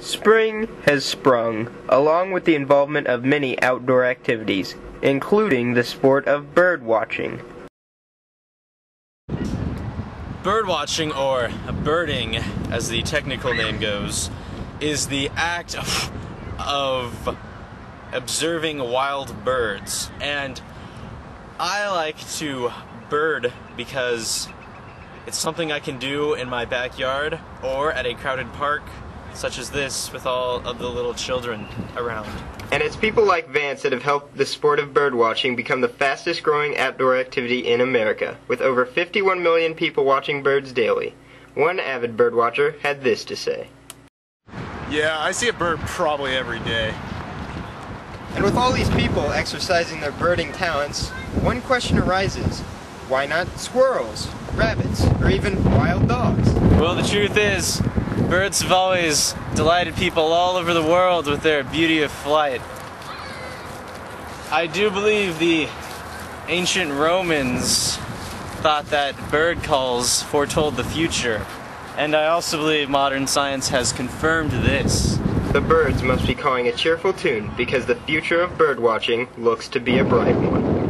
Spring has sprung, along with the involvement of many outdoor activities, including the sport of bird watching. Bird watching, or birding, as the technical name goes, is the act of, of observing wild birds. And I like to bird because it's something I can do in my backyard or at a crowded park such as this with all of the little children around. And it's people like Vance that have helped the sport of birdwatching become the fastest growing outdoor activity in America, with over 51 million people watching birds daily. One avid birdwatcher had this to say. Yeah, I see a bird probably every day. And with all these people exercising their birding talents, one question arises. Why not squirrels, rabbits, or even wild dogs? Well, the truth is, birds have always delighted people all over the world with their beauty of flight. I do believe the ancient Romans thought that bird calls foretold the future. And I also believe modern science has confirmed this. The birds must be calling a cheerful tune because the future of birdwatching looks to be a bright one.